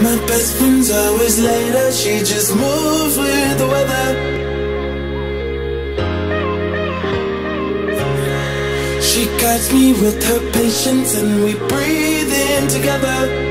My best friend's always later, she just moves with the weather. She guides me with her patience, and we breathe in together.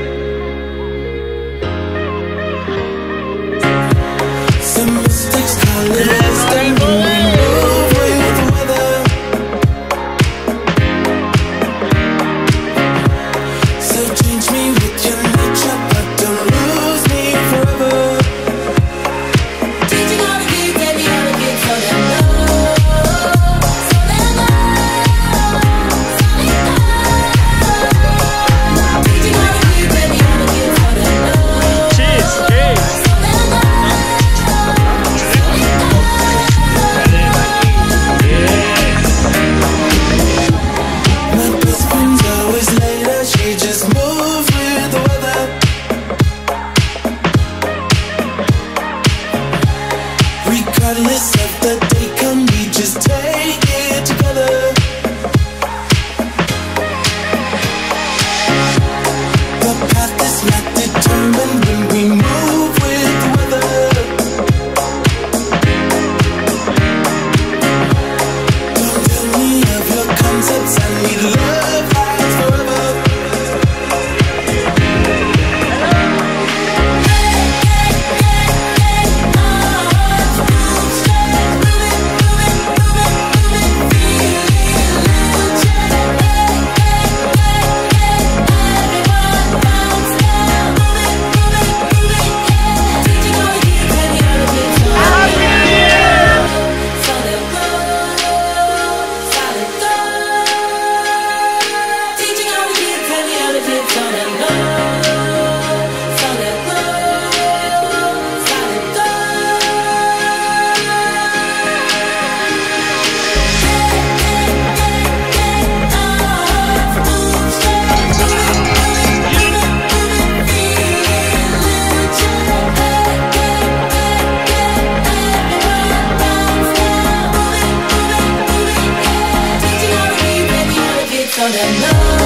wanna know